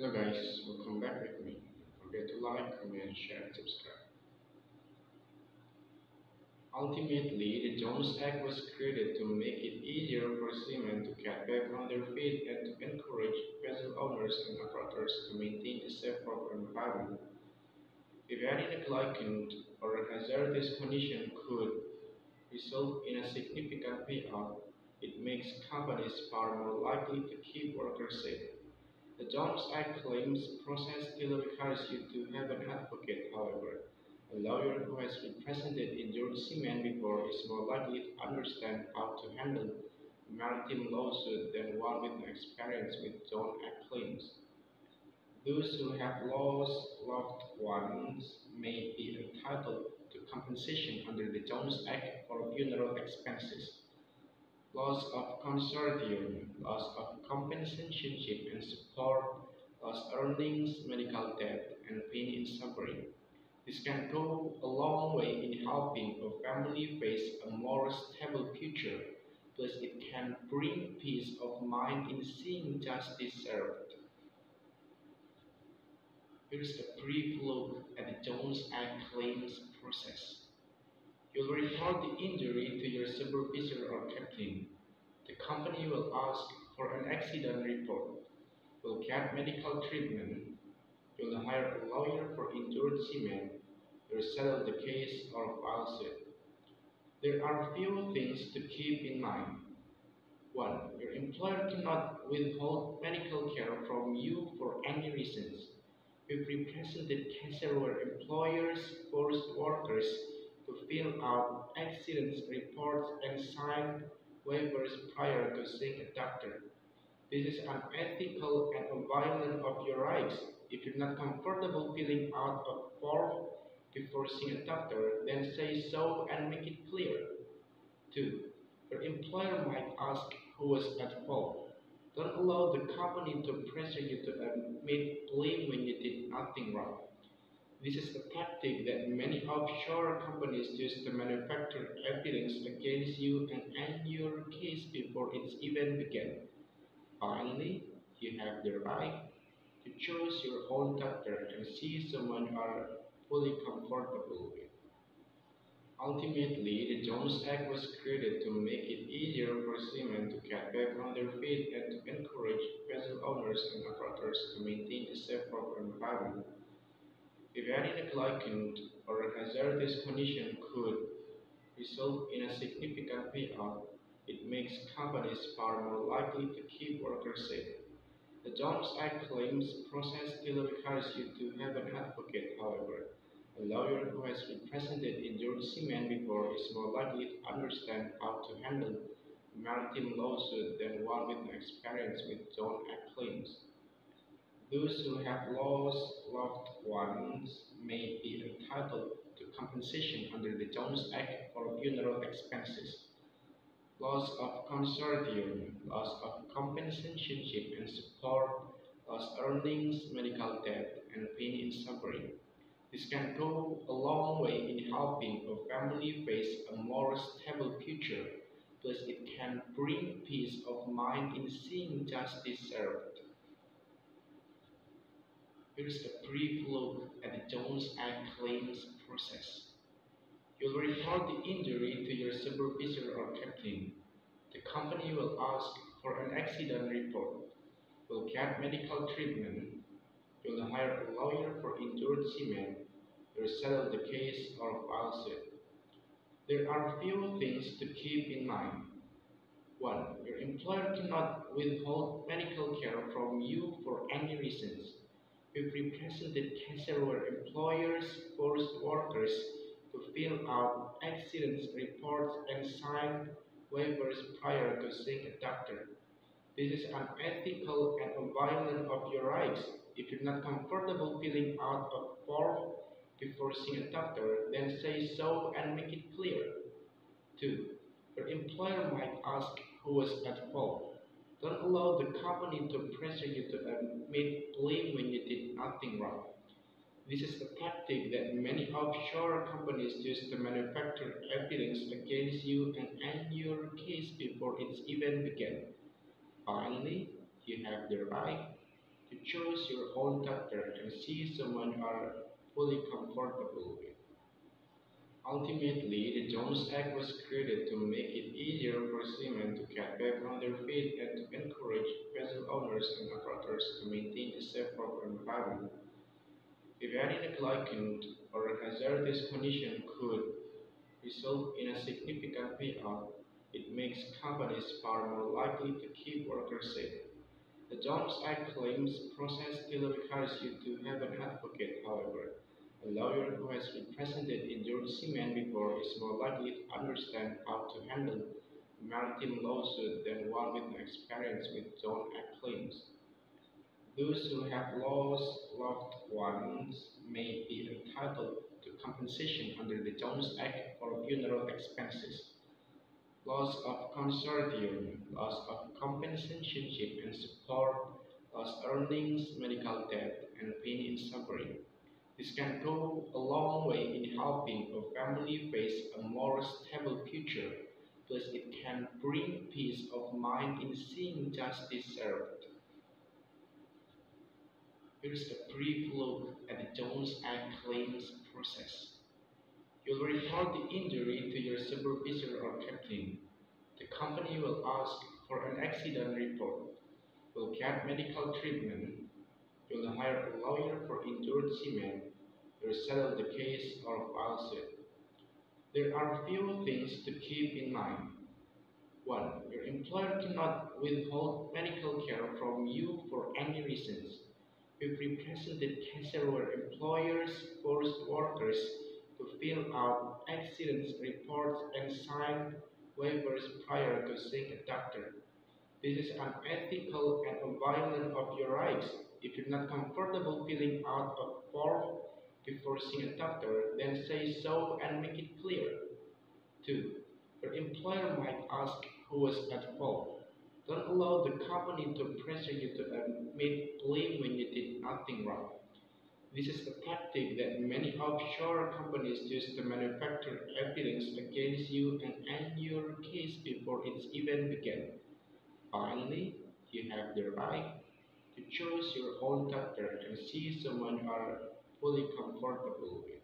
Hello guys, welcome back with me. Forget to like, comment, share, and subscribe. Ultimately, the Jones Act was created to make it easier for seamen to get back on their feet and to encourage vessel owners and operators to maintain a safe work environment. If any negligent or hazardous condition could result in a significant payout, it makes companies far more likely to keep workers safe. The Jones Act claims process still requires you to have an advocate, however. A lawyer who has represented injured seamen before is more likely to understand how to handle a maritime lawsuit than one with experience with Jones Act claims. Those who have lost loved ones may be entitled to compensation under the Jones Act for funeral expenses, loss of consortium, loss of companionship and support, lost earnings, medical debt, and pain and suffering. This can go a long way in helping a family face a more stable future, plus it can bring peace of mind in seeing justice served. Here's a brief look at the Jones Act claims process. You'll report the injury to your supervisor or captain. The company will ask for an accident report, will get medical treatment, you'll hire a lawyer for injured seamen, you'll settle the case or file suit. There are a few things to keep in mind. 1. Your employer cannot withhold medical care from you for any reasons. We've represented cases where employers forced workers to fill out accident reports and sign waivers prior to seeing a doctor. This is unethical and a violation of your rights. If you're not comfortable filling out a form before seeing a doctor, then say so and make it clear. 2. Your employer might ask who was at fault. Don't allow the company to pressure you to admit blame when you did nothing wrong. This is a tactic that many offshore companies use to manufacture evidence against you and end your case before it's even begun. Finally, you have the right to choose your own doctor and see someone you are fully comfortable with. Ultimately, the Jones Act was created to make it easier for seamen to get back on their feet and to encourage vessel owners and operators to maintain a safe work environment. If any negligent or hazardous condition could result in a significant payout, it makes companies far more likely to keep workers safe. The Jones Act claims process still requires you to have an advocate, however. A lawyer who has represented injured seamen before is more likely to understand how to handle maritime lawsuit than one with no experience with Jones Act claims. Those who have lost loved ones may be entitled to compensation under the Jones Act for funeral expenses, loss of consortium, loss of companionship and support, lost earnings, medical debt, and pain and suffering. This can go a long way in helping a family face a more stable future, plus it can bring peace of mind in seeing justice served. Here's a brief look at the Jones Act claims process. You'll report the injury to your supervisor or captain. The company will ask for an accident report, You'll get medical treatment, you'll hire a lawyer for injured seamen, you'll settle the case or file suit. There are a few things to keep in mind. 1. Your employer cannot withhold medical care from you for any reasons. We've represented cases where employers forced workers to fill out accident reports and sign waivers prior to seeing a doctor. This is unethical and a violation of your rights. If you're not comfortable filling out a form before seeing a doctor, then say so and make it clear. 2. Your employer might ask who was at fault. Don't allow the company to pressure you to uh, admit blame when you did nothing wrong. This is a tactic that many offshore companies use to manufacture evidence against you and end your case before it's even begun. Finally, you have the right to choose your own doctor and see someone you are fully comfortable with. Ultimately, the Jones Act was created to make it easier for seamen to get back on their feet and to encourage vessel owners and operators to maintain a safe work environment. If any negligent or hazardous condition could result in a significant payout, it makes companies far more likely to keep workers safe. The Jones Act claims process still requires you to have an advocate, however. A lawyer who has represented injured seamen before is more likely to understand how to handle a maritime lawsuit than one with experience with Jones Act claims. Those who have lost loved ones may be entitled to compensation under the Jones Act for funeral expenses, loss of consortium, loss of companionship and support, lost earnings, medical debt, and pain. This can go a long way in helping a family face a more stable future, plus it can bring peace of mind in seeing justice served. Here's a brief look at the Jones Act claims process. You'll report the injury to your supervisor or captain. The company will ask for an accident report, will get medical treatment, you'll hire a lawyer for injured seamen, you'll settle the case or file suit. There are a few things to keep in mind. 1. Your employer cannot withhold medical care from you for any reasons. We've represented cases where employers forced workers to fill out accident reports and sign waivers prior to seeing a doctor. This is unethical and a violation of your rights. If you're not comfortable filling out a form before seeing a doctor, then say so and make it clear. 2. Your employer might ask who was at fault. Don't allow the company to pressure you to admit blame when you did nothing wrong. This is a tactic that many offshore companies use to manufacture evidence against you and end your case before it's even begun. Finally, you have the right to choose your own doctor and see someone you are fully comfortable with.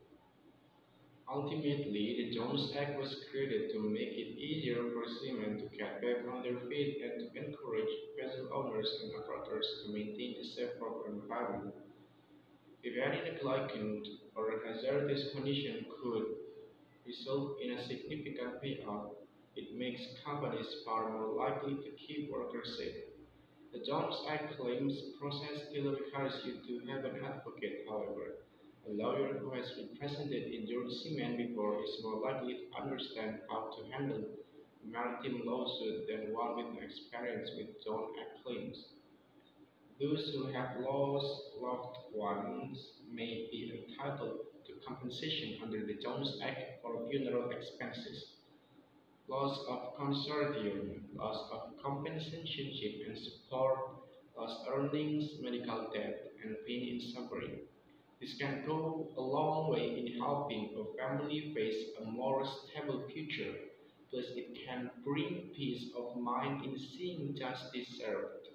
Ultimately, the Jones Act was created to make it easier for seamen to get back on their feet and to encourage vessel owners and operators to maintain a safe work environment. If any negligent or hazardous condition could result in a significant payout, it makes companies far more likely to keep workers safe. Jones Act claims process still requires you to have an advocate, however. A lawyer who has represented seamen before is more likely to understand how to handle a maritime lawsuit than one with experience with Jones Act claims. Those who have lost loved ones may be entitled to compensation under the Jones Act for funeral expenses, loss of consortium, loss of companionship and support, lost earnings, medical debt, and pain and suffering. This can go a long way in helping a family face a more stable future, plus it can bring peace of mind in seeing justice served.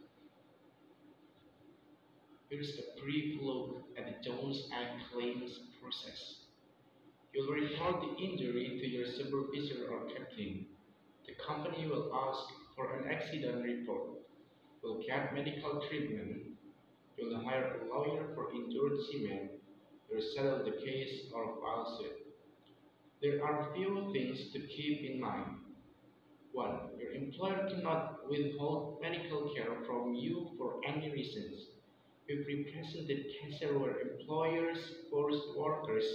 Here's a brief look at the Jones Act claims process. You'll report the injury to your supervisor or captain. The company will ask for an accident report, will get medical treatment, You'll hire a lawyer for injured seamen. You'll settle the case or file suit. There are few things to keep in mind. 1. Your employer cannot withhold medical care from you for any reasons. We've represented cases where employers forced workers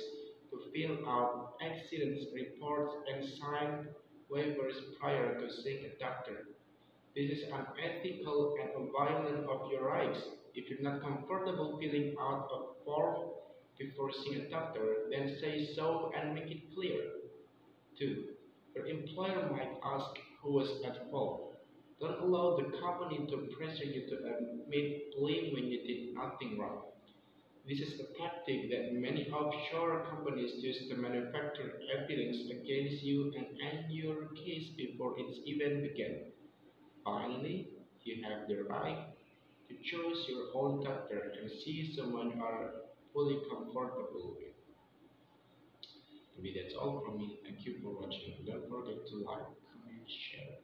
to fill out accident reports and sign waivers prior to seeing a doctor. This is unethical and a violation of your rights. If you're not comfortable filling out a form before seeing a doctor, then say so and make it clear. 2. Your employer might ask who was at fault. Don't allow the company to pressure you to admit blame when you did nothing wrong. This is a tactic that many offshore companies use to manufacture evidence against you and end your case before it's even begun. Finally, you have the right to choose your own doctor and see someone you are fully comfortable with. Maybe that's all from me. Thank you for watching. Don't forget to like, comment, share.